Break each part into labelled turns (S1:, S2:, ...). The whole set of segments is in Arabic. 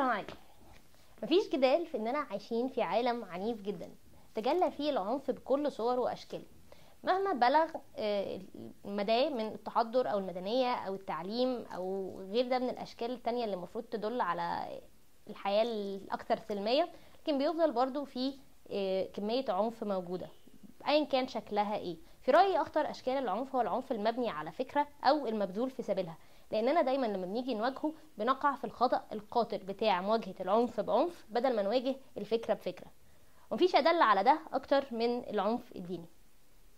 S1: السلام عليكم مفيش جدال في إننا عايشين في عالم عنيف جدا تجلى فيه العنف بكل صوره واشكاله مهما بلغ آه، المداه من التحضر أو المدنية أو التعليم أو غير ده من الأشكال التانية اللي المفروض تدل على الحياة الأكثر سلمية لكن بيفضل برضو في آه، كمية عنف موجودة. ايا كان شكلها إيه. في رأيي أخطر أشكال العنف هو العنف المبني على فكرة أو المبذول في سبيلها. لاننا دايما لما بنيجي نواجهه بنقع في الخطأ القاتل بتاع مواجهة العنف بعنف بدل ما نواجه الفكرة بفكرة. ومفيش ادل على ده أكتر من العنف الديني.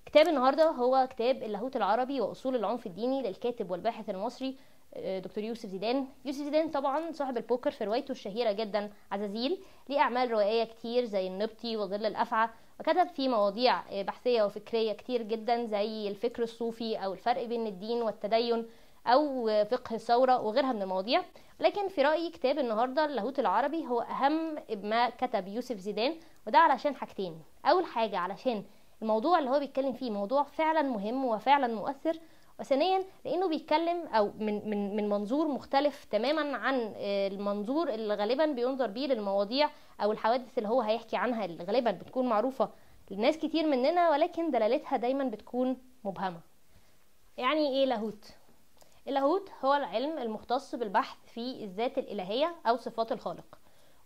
S1: كتاب النهارده هو كتاب اللاهوت العربي وأصول العنف الديني للكاتب والباحث المصري آه، دكتور يوسف زيدان. يوسف زيدان طبعا صاحب البوكر في روايته الشهيرة جدا عزازيل. ليه أعمال روائية كتير زي النبطي وظل الأفعى. وكتب في مواضيع آه، بحثية وفكرية كتير جدا زي الفكر الصوفي أو الفرق بين الدين والتدين. أو فقه الثورة وغيرها من المواضيع. لكن في رأيي كتاب النهارده اللاهوت العربي هو أهم ما كتب يوسف زيدان وده علشان حاجتين. أول حاجة علشان الموضوع اللي هو بيتكلم فيه موضوع فعلا مهم وفعلا مؤثر. وثانيا لأنه بيتكلم أو من من من منظور مختلف تماما عن آه، المنظور اللي غالبا بينظر بيه للمواضيع أو الحوادث اللي هو هيحكي عنها اللي غالبا بتكون معروفة لناس كتير مننا ولكن دلالتها دايما بتكون مبهمة. يعني إيه لاهوت؟ اللاهوت هو العلم المختص بالبحث في الذات الإلهية أو صفات الخالق.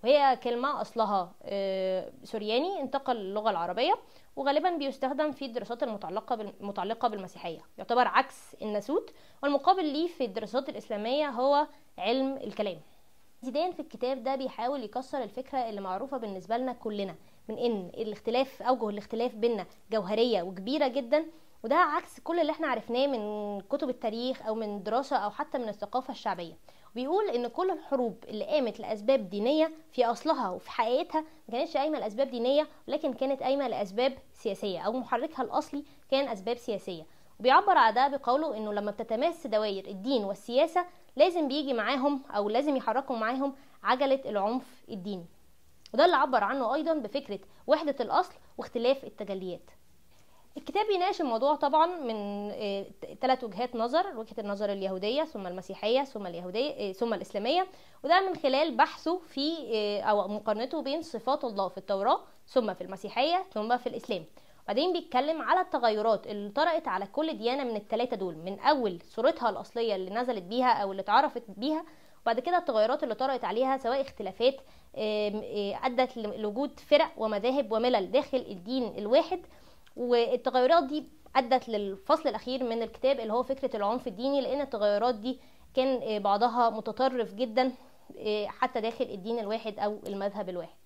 S1: وهي كلمة أصلها آه، سورياني انتقل للغة العربية وغالبا بيستخدم في الدراسات المتعلقة المتعلقة بالمسيحية. يعتبر عكس الناسوت والمقابل ليه في الدراسات الإسلامية هو علم الكلام. زيدان في الكتاب ده بيحاول يكسر الفكرة اللي معروفة بالنسبة لنا كلنا من إن الاختلاف أوجه الاختلاف بينا جوهرية وكبيرة جدا وده عكس كل اللي إحنا عرفناه من كتب التاريخ أو من دراسة أو حتى من الثقافة الشعبية. بيقول إن كل الحروب اللي قامت لأسباب دينية في أصلها وفي حقيقتها ما كانتش قايمة لأسباب دينية ولكن كانت قايمة لأسباب سياسية أو محركها الأصلي كان أسباب سياسية. وبيعبر على ده بقوله إنه لما بتتماس دوائر الدين والسياسة لازم بيجي معاهم أو لازم يحركوا معاهم عجلة العنف الديني. وده اللي عبر عنه أيضا بفكرة وحدة الأصل واختلاف التجليات. الكتاب بيناقش الموضوع طبعا من ثلاث وجهات نظر وجهة النظر اليهودية ثم المسيحية ثم اليهودية آه، ثم الإسلامية. وده من خلال بحثه في آه، أو مقارنته بين صفات الله في التوراة ثم في المسيحية ثم في الإسلام. وبعدين بيتكلم على التغيرات اللي طرأت على كل ديانة من الثلاثه دول من أول صورتها الأصلية اللي نزلت بيها أو اللي اتعرفت بيها وبعد كده التغيرات اللي طرأت عليها سواء اختلافات آه، أدت لوجود فرق ومذاهب وملل داخل الدين الواحد. والتغيرات دي أدت للفصل الأخير من الكتاب اللي هو فكرة العنف الديني لأن التغيرات دي كان آه، بعضها متطرف جدا آه، حتى داخل الدين الواحد أو المذهب الواحد.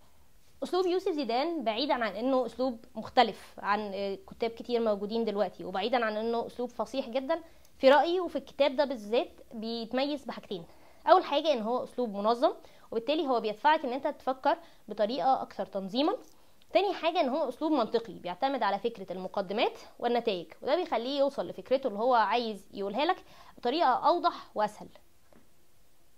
S1: أسلوب يوسف زيدان بعيدا عن إنه أسلوب مختلف عن آه، كتاب كتير موجودين دلوقتي وبعيدا عن إنه أسلوب فصيح جدا في رأيي وفي الكتاب ده بالذات بيتميز بحاجتين. أول حاجة إن هو أسلوب منظم وبالتالي هو بيدفعك إن أنت تفكر بطريقة أكثر تنظيما تاني حاجة إن هو أسلوب منطقي بيعتمد على فكرة المقدمات والنتائج وده بيخليه يوصل لفكرته اللي هو عايز يقولها لك بطريقة أوضح وأسهل.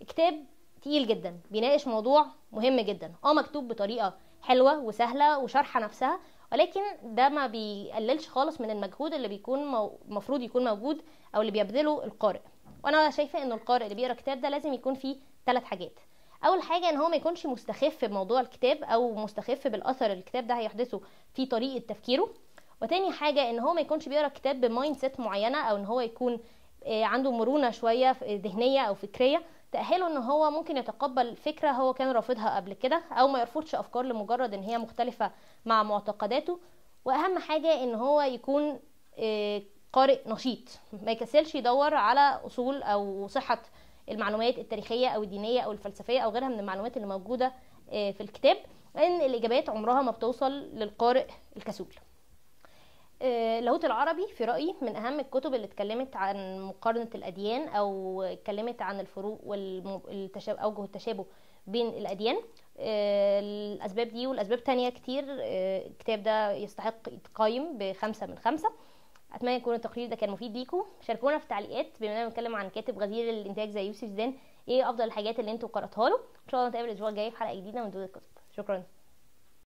S1: كتاب تقيل جدا بيناقش موضوع مهم جدا آه مكتوب بطريقة حلوة وسهلة وشرحة نفسها ولكن ده ما بيقللش خالص من المجهود اللي بيكون المفروض يكون موجود أو اللي بيبذله القارئ. وأنا شايفة ان القارئ اللي بيقرأ الكتاب ده لازم يكون فيه ثلاث حاجات. أول حاجة إن هو ما يكونش مستخف بموضوع الكتاب أو مستخف بالأثر اللي الكتاب ده هيحدثه في طريقة تفكيره. وتاني حاجة إن هو ما يكونش بيقرأ الكتاب ب mindset معينة أو إن هو يكون آه، عنده مرونة شوية ذهنية أو فكرية. تأهله إن هو ممكن يتقبل فكرة هو كان رافضها قبل كده أو ما يرفضش أفكار لمجرد إن هي مختلفة مع معتقداته. وأهم حاجة إن هو يكون آه، قارئ نشيط ما يكسلش يدور على أصول أو صحة المعلومات التاريخية أو الدينية أو الفلسفية أو غيرها من المعلومات اللي موجودة آه، في الكتاب لأن الإجابات عمرها ما بتوصل للقارئ الكسول. آه، لاهوت العربي في رأيي من أهم الكتب اللي اتكلمت عن مقارنة الأديان أو اتكلمت عن الفروق وأوجه التشابه بين الأديان. آه، الأسباب دي والأسباب تانية كتير. الكتاب ده يستحق يتقيم بخمسة من خمسة. أتمنى يكون التقرير ده كان مفيد ليكم. شاركونا في التعليقات بما إننا بنتكلم عن كاتب غزير الإنتاج زي يوسف زيدان. إيه أفضل الحاجات اللي أنتوا قرأتوها له؟ إن شاء الله نتقابل الأسبوع الجاي في حلقة جديدة من دود الكتب شكرا.